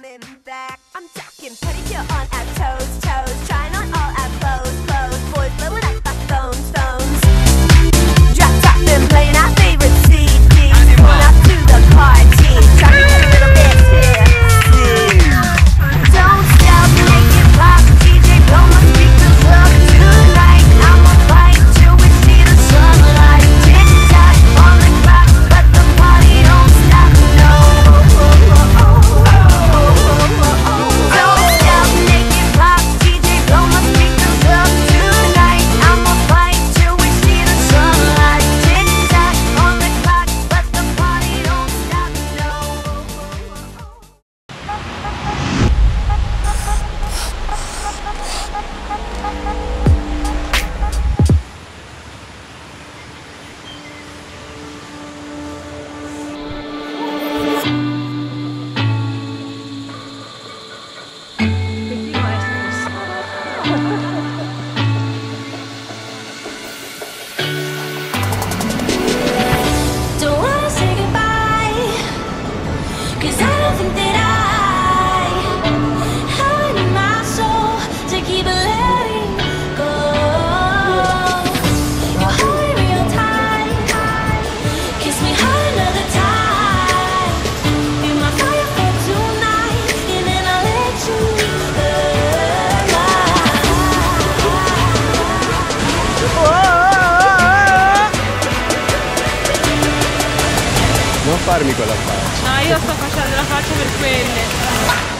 coming back. I'm talking pedicure on our toes, toes, trying to farmi quella faccia. No, io sto facendo la faccia per quelle.